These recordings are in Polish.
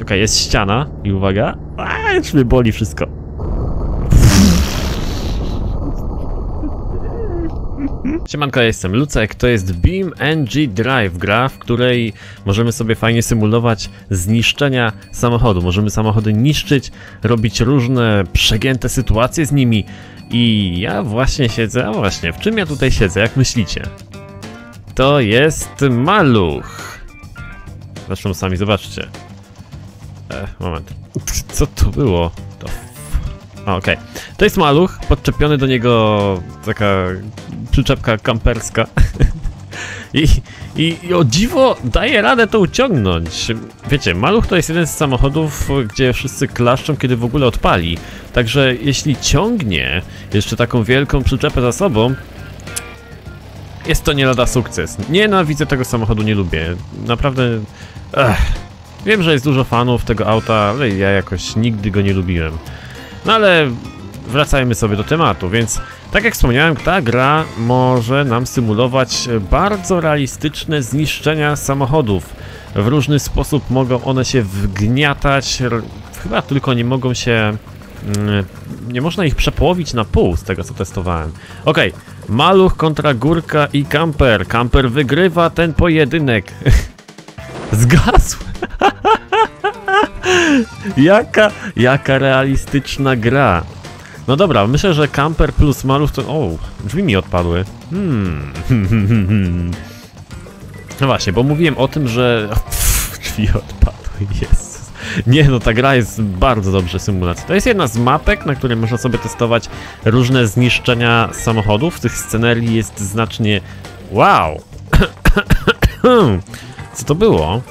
Czekaj, jest ściana i uwaga. A, już mnie boli wszystko. Siemanko, jestem Lucek, to jest Beam NG Drive, gra, w której możemy sobie fajnie symulować zniszczenia samochodu. Możemy samochody niszczyć, robić różne przegięte sytuacje z nimi. I ja właśnie siedzę, a właśnie, w czym ja tutaj siedzę, jak myślicie? To jest maluch. Zresztą sami zobaczcie. E, moment. Co to było? To okej. To jest maluch, podczepiony do niego taka przyczepka kamperska. I, i, I o dziwo daje radę to uciągnąć. Wiecie, maluch to jest jeden z samochodów, gdzie wszyscy klaszczą, kiedy w ogóle odpali. Także jeśli ciągnie jeszcze taką wielką przyczepę za sobą, jest to nie lada sukces. Nienawidzę tego samochodu, nie lubię. Naprawdę... Ech. Wiem, że jest dużo fanów tego auta, ale ja jakoś nigdy go nie lubiłem. No ale wracajmy sobie do tematu, więc tak jak wspomniałem, ta gra może nam symulować bardzo realistyczne zniszczenia samochodów. W różny sposób mogą one się wgniatać, chyba tylko nie mogą się... mm, Nie można ich przepołowić na pół z tego co testowałem. Okej, maluch kontra górka i kamper. Kamper wygrywa ten pojedynek. Zgasł! Jaka, jaka realistyczna gra. No dobra, myślę, że kamper plus maluch to... O, drzwi mi odpadły. Hmm. No właśnie, bo mówiłem o tym, że... Pff, drzwi odpadły, Jezus. Nie no, ta gra jest bardzo dobrze symulacja. To jest jedna z mapek, na której można sobie testować różne zniszczenia samochodów. Tych scenerii jest znacznie... Wow! Co to było?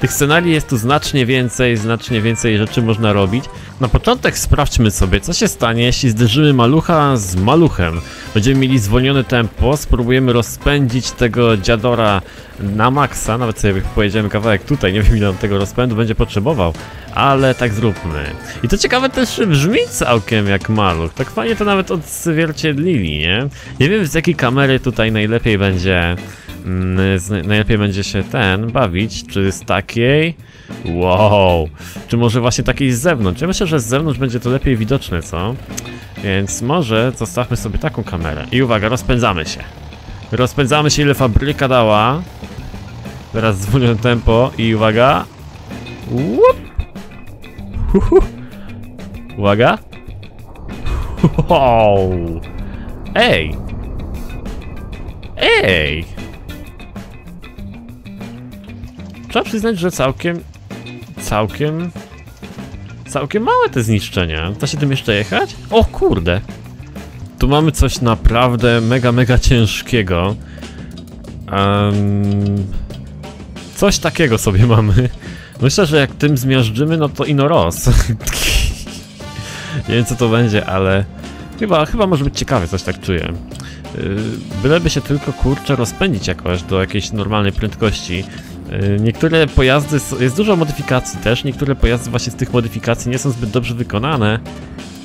Tych scenarii jest tu znacznie więcej, znacznie więcej rzeczy można robić. Na początek sprawdźmy sobie, co się stanie, jeśli zderzymy malucha z maluchem. Będziemy mieli zwolnione tempo, spróbujemy rozpędzić tego dziadora na maksa, nawet sobie pojedziemy kawałek tutaj, nie wiem ile on tego rozpędu będzie potrzebował, ale tak zróbmy. I to ciekawe też brzmi całkiem jak maluch, tak fajnie to nawet odzwierciedlili, nie? Nie wiem z jakiej kamery tutaj najlepiej będzie Mm, najlepiej będzie się ten bawić, czy z takiej? Wow, czy może właśnie takiej z zewnątrz? Ja myślę, że z zewnątrz będzie to lepiej widoczne, co? Więc może zostawmy sobie taką kamerę. I uwaga, rozpędzamy się. Rozpędzamy się ile fabryka dała. Teraz zwolnione tempo i uwaga. Łup. Hu, hu. Uwaga. Wow. Ej. Ej. Trzeba przyznać, że całkiem, całkiem, całkiem małe te zniszczenia. Da się tym jeszcze jechać? O kurde! Tu mamy coś naprawdę mega, mega ciężkiego. Em, coś takiego sobie mamy. Myślę, że jak tym zmiażdżymy, no to ino roz. Nie wiem co to będzie, ale chyba, chyba może być ciekawe, coś tak czuję. Yy, Byleby się tylko kurczę rozpędzić jakoś do jakiejś normalnej prędkości. Yy, Niektóre pojazdy, jest dużo modyfikacji też, niektóre pojazdy właśnie z tych modyfikacji nie są zbyt dobrze wykonane.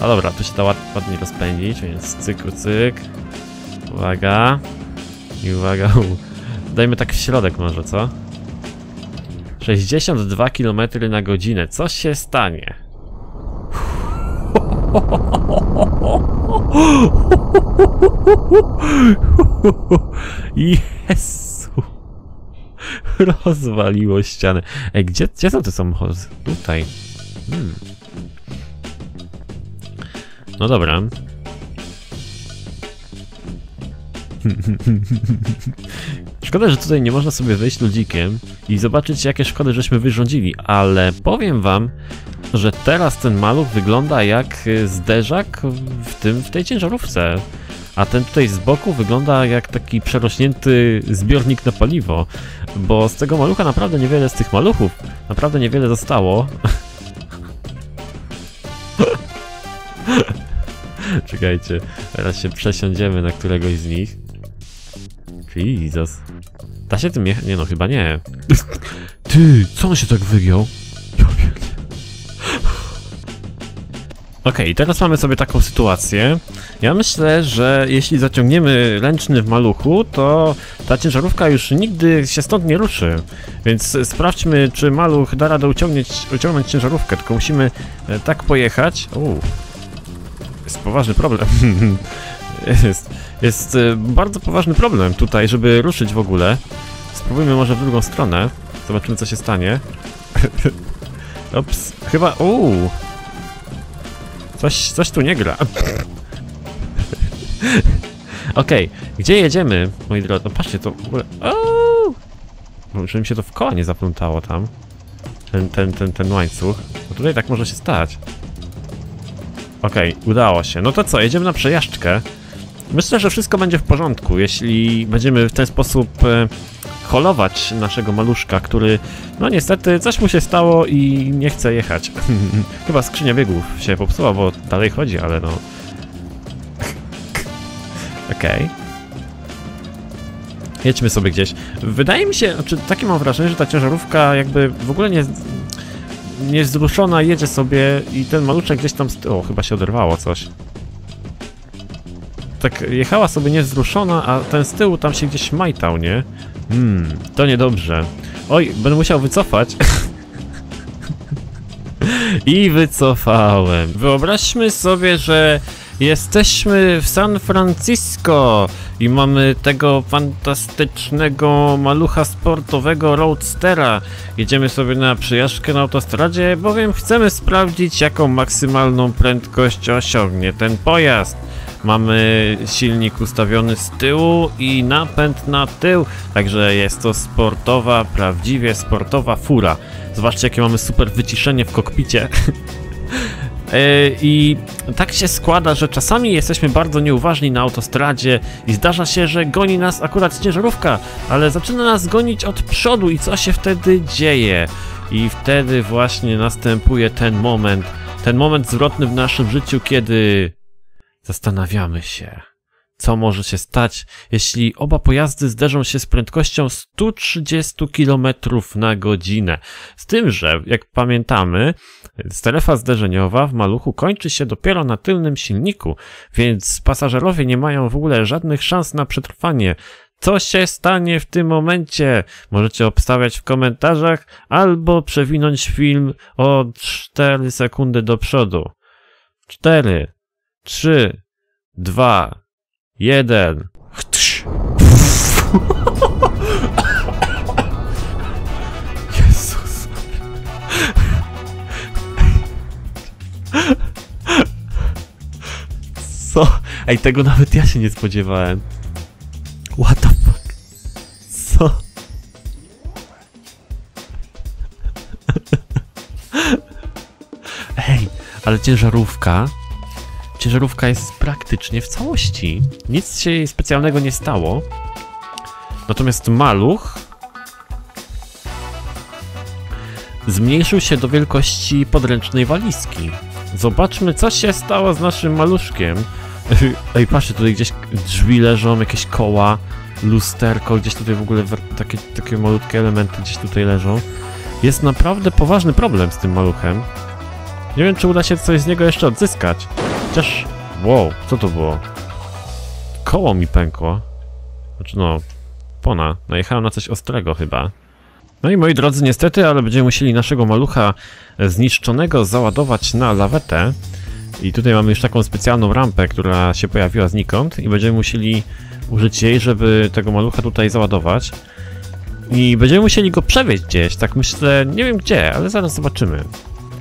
A dobra, tu się da ład- ładnie rozpędzić, więc cyku cyk. Uwaga. I uwaga. Dajmy tak w środek może, co? 62 km na godzinę. Co się stanie? Jezu. Rozwaliło ścianę. Ej, gdzie, gdzie są te samochody? Tutaj. Hmm. No dobra. Szkoda, że tutaj nie można sobie wejść ludzikiem i zobaczyć jakie szkody żeśmy wyrządzili, ale powiem wam, że teraz ten maluch wygląda jak y, zderzak w tym, w tej ciężarówce. A ten tutaj z boku wygląda jak taki przerośnięty zbiornik na paliwo, bo z tego malucha naprawdę niewiele z tych maluchów, naprawdę niewiele zostało. Czekajcie, teraz się przesiądziemy na któregoś z nich. Jesus. Da się tym jechać? Nie no, chyba nie. Ty, co on się tak wygiął? Okej, teraz mamy sobie taką sytuację. Ja myślę, że jeśli zaciągniemy ręczny w maluchu, to ta ciężarówka już nigdy się stąd nie ruszy. Więc sprawdźmy, czy maluch da radę uciągnąć, uciągnąć ciężarówkę, tylko musimy e, tak pojechać. Uuu. Jest poważny problem. jest jest e, bardzo poważny problem tutaj, żeby ruszyć w ogóle. Spróbujmy może w drugą stronę. Zobaczymy, co się stanie. Ops, chyba... Uuu. Coś, coś tu nie gra. Okej, okay. gdzie jedziemy, moi drodzy? No patrzcie, to w ogóle... Ooo! Żeby mi się to w koła nie zaplątało tam. Ten, ten, ten, ten łańcuch. No tutaj tak może się stać. Okej, okay, udało się. No to co, jedziemy na przejażdżkę. Myślę, że wszystko będzie w porządku, jeśli będziemy w ten sposób e, holować naszego maluszka, który, no niestety, coś mu się stało i nie chce jechać. Chyba skrzynia biegów się popsuła, bo dalej chodzi, ale no... Okej. Okay. Jedźmy sobie gdzieś. Wydaje mi się, znaczy takie mam wrażenie, że ta ciężarówka jakby w ogóle nie, niewzruszona jedzie sobie i ten maluczek gdzieś tam tyłu, chyba się oderwało coś tak jechała sobie niewzruszona, a ten z tyłu tam się gdzieś majtał, nie? Hmm, to niedobrze. Oj, będę musiał wycofać. I wycofałem. Wyobraźmy sobie, że jesteśmy w San Francisco i mamy tego fantastycznego malucha sportowego Roadstera. Jedziemy sobie na przyjażdżkę na autostradzie, bowiem chcemy sprawdzić, jaką maksymalną prędkość osiągnie ten pojazd. Mamy silnik ustawiony z tyłu i napęd na tył, także jest to sportowa, prawdziwie sportowa fura. Zobaczcie jakie mamy super wyciszenie w kokpicie. E, I tak się składa, że czasami jesteśmy bardzo nieuważni na autostradzie i zdarza się, że goni nas akurat ciężarówka, ale zaczyna nas gonić od przodu i co się wtedy dzieje? I wtedy właśnie następuje ten moment, ten moment zwrotny w naszym życiu, kiedy Zastanawiamy się, co może się stać, jeśli oba pojazdy zderzą się z prędkością 130 km na godzinę. Z tym, że, jak pamiętamy, strefa zderzeniowa w maluchu kończy się dopiero na tylnym silniku, więc pasażerowie nie mają w ogóle żadnych szans na przetrwanie. Co się stanie w tym momencie? Możecie obstawiać w komentarzach albo przewinąć film o 4 sekundy do przodu. 4, trzy, dwa, jeden. Jezus. Co? Ej, tego nawet ja się nie spodziewałem. What the fuck? Co? Ej, ale ciężarówka ciężarówka jest praktycznie w całości. Nic się jej specjalnego nie stało. Natomiast maluch zmniejszył się do wielkości podręcznej walizki. Zobaczmy, co się stało z naszym maluszkiem. Ej, patrzcie, tutaj gdzieś drzwi leżą, jakieś koła, lusterko, gdzieś tutaj w ogóle takie, takie malutkie elementy gdzieś tutaj leżą. Jest naprawdę poważny problem z tym maluchem. Nie wiem, czy uda się coś z niego jeszcze odzyskać. Chociaż... Wow, co to było? Koło mi pękło. Znaczy no... Pona. Najechałem na coś ostrego chyba. No i moi drodzy, niestety, ale będziemy musieli naszego malucha zniszczonego załadować na lawetę. I tutaj mamy już taką specjalną rampę, która się pojawiła znikąd i będziemy musieli użyć jej, żeby tego malucha tutaj załadować. I będziemy musieli go przewieźć gdzieś, tak myślę, nie wiem gdzie, ale zaraz zobaczymy.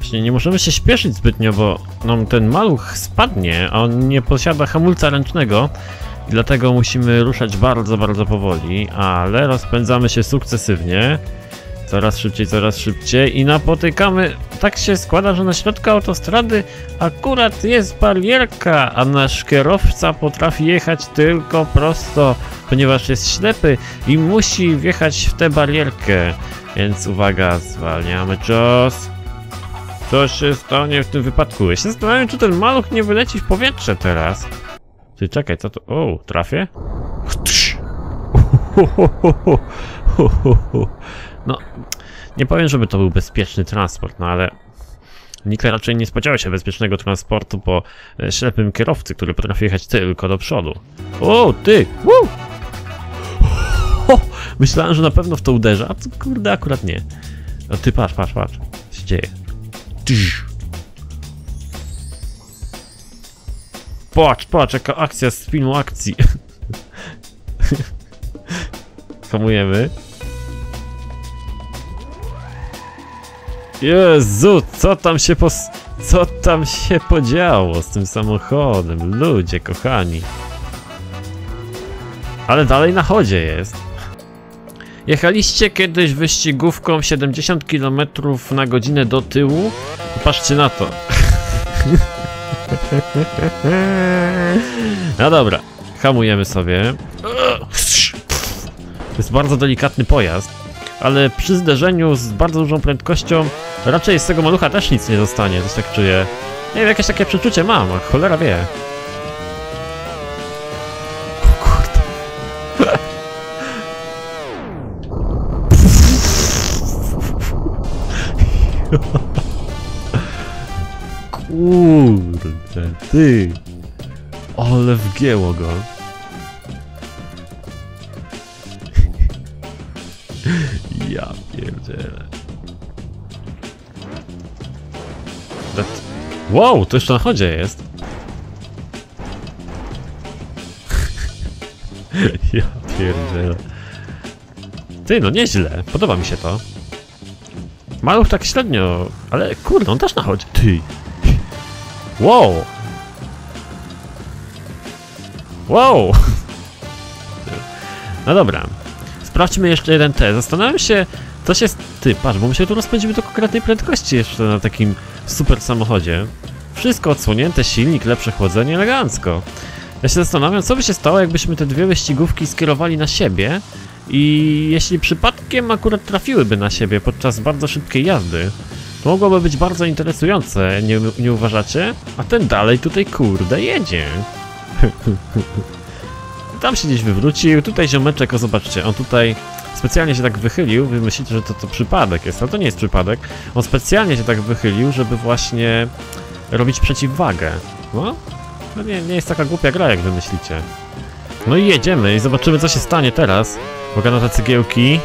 Właśnie nie możemy się śpieszyć zbytnio, bo nam ten maluch spadnie, a on nie posiada hamulca ręcznego. Dlatego musimy ruszać bardzo, bardzo powoli, ale rozpędzamy się sukcesywnie. Coraz szybciej, coraz szybciej i napotykamy... Tak się składa, że na środku autostrady akurat jest barierka, a nasz kierowca potrafi jechać tylko prosto, ponieważ jest ślepy i musi wjechać w tę barierkę. Więc uwaga, zwalniamy czas. Co się stanie w tym wypadku? Ja się zastanawiam, czy ten maluch nie wyleci w powietrze teraz. Ty czekaj, co to... O, trafię? No, nie powiem, żeby to był bezpieczny transport, no ale... Nikt raczej nie spodziewał się bezpiecznego transportu po e, ślepym kierowcy, który potrafi jechać tylko do przodu. O, ty! Woo! O, myślałem, że na pewno w to uderza, a kurde akurat nie. No ty patrz, patrz, patrz. Co się dzieje? Patrz, patrz, jaka akcja z filmu akcji. Hamujemy. Jezu, co tam się pos... Co tam się podziało z tym samochodem? Ludzie, kochani. Ale dalej na chodzie jest. Jechaliście kiedyś wyścigówką 70 km na godzinę do tyłu? Patrzcie na to. No dobra, hamujemy sobie. To jest bardzo delikatny pojazd, ale przy zderzeniu z bardzo dużą prędkością raczej z tego malucha też nic nie zostanie, coś tak czuję. Nie wiem, jakieś takie przeczucie mam, cholera wie. Kurde, ty. Ale wgięło go. Ja pierdzielę. That... Wow, to jeszcze na chodzie jest. ja pierdzielę. Ty, no nieźle. Podoba mi się to. Maluch tak średnio, ale kurde, on też na chodzie. Ty. Wow. Wow. No dobra. Sprawdźmy jeszcze jeden test. Zastanawiam się, co się... Ty, patrz, bo my się tu rozpędzimy do konkretnej prędkości jeszcze na takim super samochodzie. Wszystko odsłonięte, silnik, lepsze chłodzenie, elegancko. Ja się zastanawiam, co by się stało, jakbyśmy te dwie wyścigówki skierowali na siebie i jeśli przypadkiem akurat trafiłyby na siebie podczas bardzo szybkiej jazdy, mogłoby być bardzo interesujące, nie, nie uważacie? A ten dalej tutaj kurde jedzie. Tam się gdzieś wywrócił, tutaj ziomeczek, o zobaczcie, on tutaj specjalnie się tak wychylił, wy myślicie, że to, to przypadek jest, ale to nie jest przypadek. On specjalnie się tak wychylił, żeby właśnie robić przeciwwagę. No, no nie, nie jest taka głupia gra, jak wy myślicie. No i jedziemy i zobaczymy, co się stanie teraz. Uwaga na te cegiełki.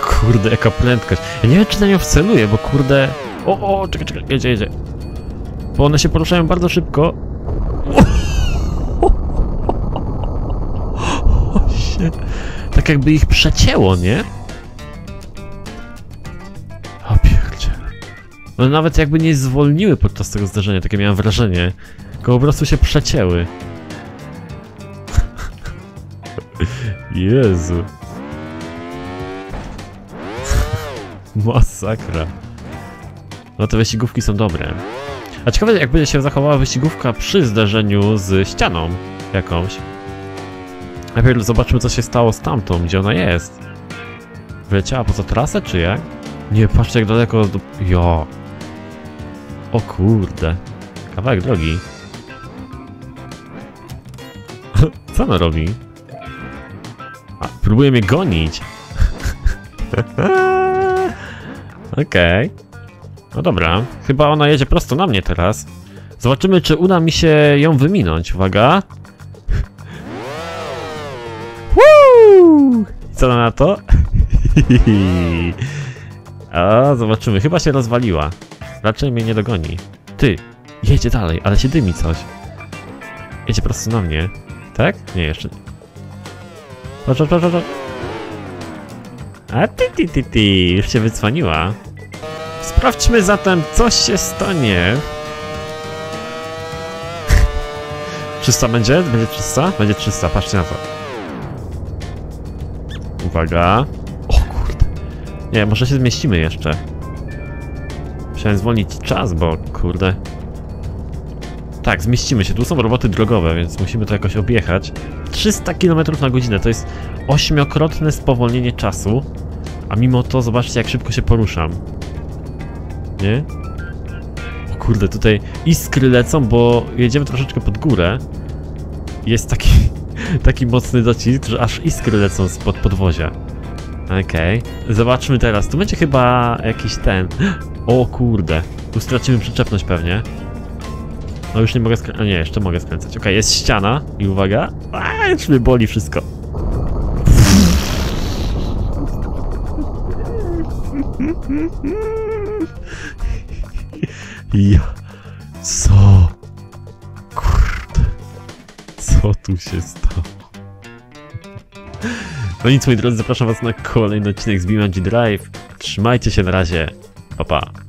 Kurde, jaka prędkość. Ja nie wiem, czy na nią wceluję, bo kurde... O, o, czekaj, czekaj, jedzie, jedzie. Bo one się poruszają bardzo szybko. O, się. Tak jakby ich przecięło, nie? O pierdzie. One nawet jakby nie zwolniły podczas tego zdarzenia, takie miałem wrażenie. Tylko po prostu się przecięły. Jezu. Masakra. No te wyścigówki są dobre. A ciekawe jak będzie się zachowała wyścigówka przy zdarzeniu z ścianą jakąś. Najpierw zobaczmy co się stało z tamtą, gdzie ona jest. Wyleciała poza trasę czy jak? Nie, patrzcie jak daleko do... Jo. O kurde. Kawałek drogi. Co ona robi? A, próbuje mnie gonić. Okej. Okay. No dobra, chyba ona jedzie prosto na mnie teraz. Zobaczymy, czy uda mi się ją wyminąć. Uwaga. Woo! Co na to? A, zobaczymy. Chyba się rozwaliła. Raczej mnie nie dogoni. Ty, jedzie dalej, ale się dymi coś. Jedzie prosto na mnie. Tak? Nie, jeszcze nie. Patrz, patrz, patrz. A ty, ty, ty, ty, już się wycwaniła. Sprawdźmy zatem, co się stanie. 300 będzie? Będzie 300? Będzie 300, patrzcie na to. Uwaga. O kurde. Nie, może się zmieścimy jeszcze. Musiałem zwolnić czas, bo kurde. Tak, zmieścimy się. Tu są roboty drogowe, więc musimy to jakoś objechać. 300 km na godzinę to jest ośmiokrotne spowolnienie czasu. A mimo to zobaczcie jak szybko się poruszam. Nie? O kurde, tutaj iskry lecą, bo jedziemy troszeczkę pod górę. Jest taki, taki mocny docisk, że aż iskry lecą spod podwozia. Okej. Zobaczmy teraz. Tu będzie chyba jakiś ten. O kurde. Tu stracimy przyczepność pewnie. No już nie mogę skręcać. Nie, jeszcze mogę skręcać. Okej, jest ściana. I uwaga. A, już mnie boli wszystko. Ja. Co? Kurde. Co tu się stało? No nic moi drodzy, zapraszam was na kolejny odcinek z BeamNG Drive. Trzymajcie się na razie. Pa pa.